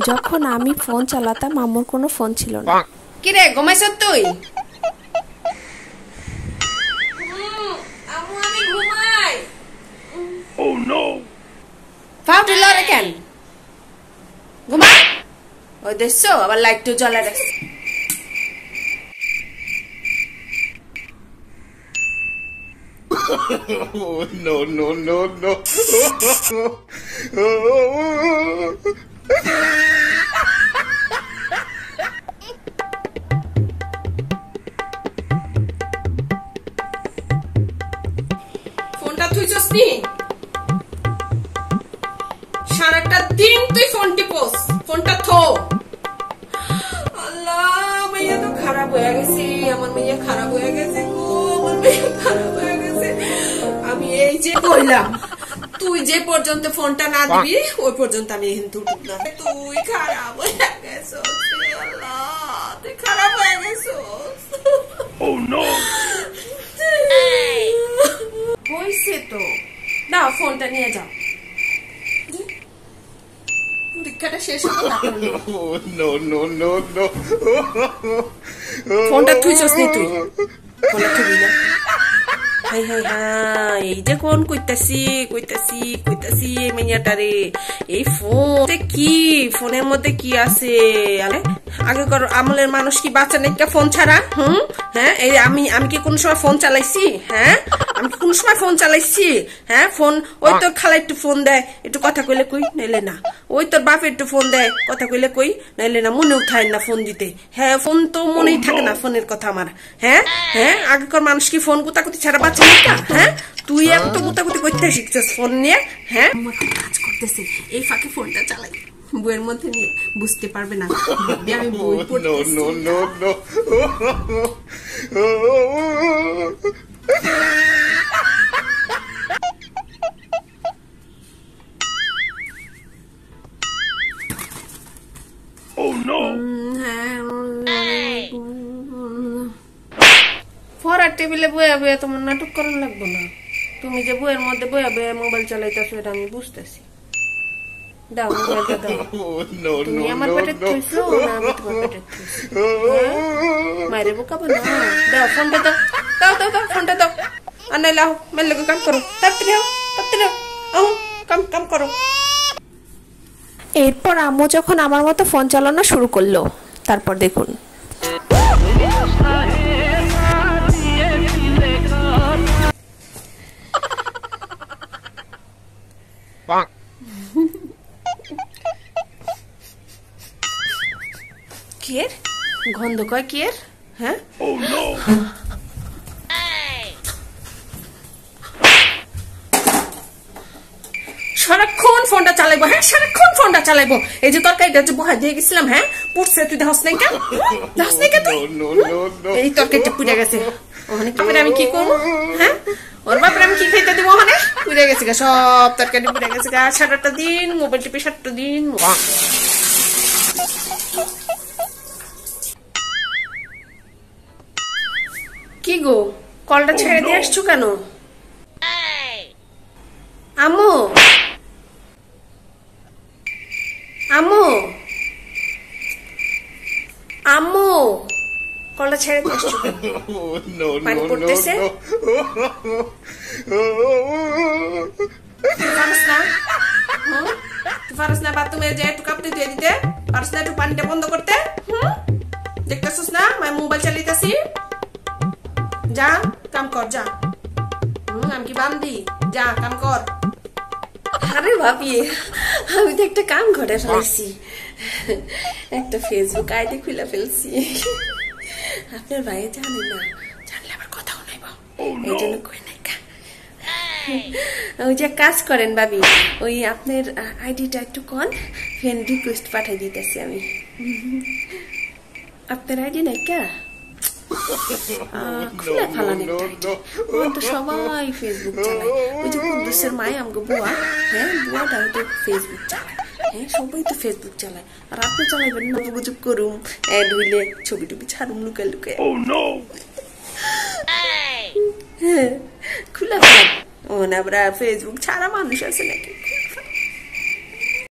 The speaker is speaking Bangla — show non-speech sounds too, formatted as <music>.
যখন আমি ফোন চালাতাম আম্মুর কোনো ফোন ছিল না। কিরে ঘুমাইছ তুই? আমি ঘুমাই Oh no! ফাউটি লরে কেন? ঘুমাই ওই দেখছ আবার লাইট জ্বলা রাখছে Oh no no no no! <laughs> তুই নি? সারাটা দিন তুই ফোন টিপোস, ফোনটা থো। আল্লাহ মাইয়া তো খারাপ হয়ে গেছে, আমার মাইয়া খারাপ হয়ে গেছে গো, আমার মাইয়া খারাপ হয়ে গেছে। আমি এই যে কইলাম, তুই যে পর্যন্ত ফোনটা না দিবি, ওই পর্যন্ত আমি কিন্তু না। তুই খারাপ হয়ে গেছিস আল্লাহ, তুই খারাপ হয়ে গেছিস Oh no! হয়েছে তো। না ফোনটা নিয়ে যাও। পরীক্ষাটা শেষ নো নো নো! ফোনটা তুই নি তুই। ফোনটা তুই না। হাই হাই হাই এই যে কোন কইতাছি কইতাছি কইতাছি এই মেয়েটারে এই ফোন কি ফোনের মধ্যে কি আছে আগেকার আমলের মানুষ কি বাচ্চা নাকি ফোন ছাড়া হুম হ্যাঁ এই আমি আমি কি কোন সময় ফোন চালাইছি হ্যাঁ আমি কি কোন সময় ফোন চালাইছি হ্যাঁ ফোন ওই তো খালা একটু ফোন দেয় একটু কথা কইলে কই নাইলে না ওই তোর বাপ একটু ফোন দেয় কথা কইলে কই? নাইলে না মনে উঠায় না ফোন দিতে। হ্যাঁ ফোন তো মনেই থাকে না ফোনের কথা আমার। হ্যাঁ? হ্যাঁ? আগেকার মানুষ কি ফোন গুতাগুতি ছাড়া বাচ্চা না হ্যাঁ? তুই এত গুতাগুতি করতে শিখছিস ফোন নিয়ে হ্যাঁ? কাজ করতেছে। এই ফাঁকে ফোনটা চালাই। বইয়ের মধ্যে নিয়ে। বুঝতে পারবে না। আমি বই পড়তেছি। <laughs> টেবিলে বইয়া বইয়া তোমার নাটক করার লাগবো না। তুমি যে বইয়ের মধ্যে বইয়া বইয়া মোবাইল চালাইতেছো এটা আমি বুঝতেছি। দাও মোবাইলটা দাও। <laughs> Oh তুমি আমার পেটে no! না আমি তোমার পেটে থুইছি? মায়ের বোকাবো না দাও ফোনটা দাও। দাও দাও দাও ফোনটা দাও। আর নাইলে আহ মেলে লোকে কাম করো। তাড়াতাড়ি আও তাড়াতাড়ি আও কাম কাম করো। এরপর আম্মু যখন আমার মতো ফোন চালানো শুরু করল তারপর দেখুন। Bonk. কের গন্ধ কয় কের হ্যাঁ? Oh no! সারাক্ষণ ফোনটা চালাইবো হ্যাঁ? সারাক্ষণ ফোনটা চালাইবো। এই যে তরকারিটা যে বহাই দিয়ে গেছিলাম হ্যাঁ? পুড়ছে তুই দেখস নাই কেন দেখস নাই কেন তুই? No no no no! এই তরকারিটা পুড়ে গেছে। ওখানে কি করে আমি কি করব? হ্যাঁ? ওর বাপরে আমি কি খাইতে দিব ওখানে? পুড়ে গেছে গা, সব তরকারি পুড়ে গেছে গা। সারাটা দিন মোবাইল টিপে সাতটা দিন কি গো, কলটা ছেড়ে দিয়ে আসছো কেন? আম্মু আম্মু আম্মু কলটা ছেড়ে? Oh পানি পড়তেছে? তুই পারস না? তুই পারস না বাথরুমে যে একটু কাপড় ধুয়ে দিতে? পারস না একটু পানিটা বন্ধ করতে? দেখতেছিস না? আমি মোবাইল চালাইতেছি যা কাম কর যা। হুম আমি কি বান্দি? যা কাম কর। আরে ভাবি আমি তো একটা কাম ঘটে ফেলছি। একটা ফেসবুক আইডি খুলে ফেলছি। আপনার ভাই জানে না জানলে আবার কথাও নাই এই জন্য কই নাই ওই যে কাজ করেন ভাবি ওই আপনার আইডিটা একটু কন ফ্রেন্ড রিকোয়েস্ট পাঠাই দিতেছি আমি আপনার আইডি নাই কা খুলে ফেলান তো সবাই ফেসবুক চালায় ওই যে কুদ্দুসের মায় আমাকে বুয়া হ্যাঁ বুয়াটা হয়তো ফেসবুক চালায় হ্যাঁ সবাই তো ফেসবুক চালায়। আর আপনি চালাবেন না গুজব করুম অ্যাড হইলে ছবি টুবি ছাড়ুম লুকায় লুকায়। Oh হ্যাঁ, খুলে ও না আমরা ফেসবুক ছাড়া মানুষ আছে নাকি?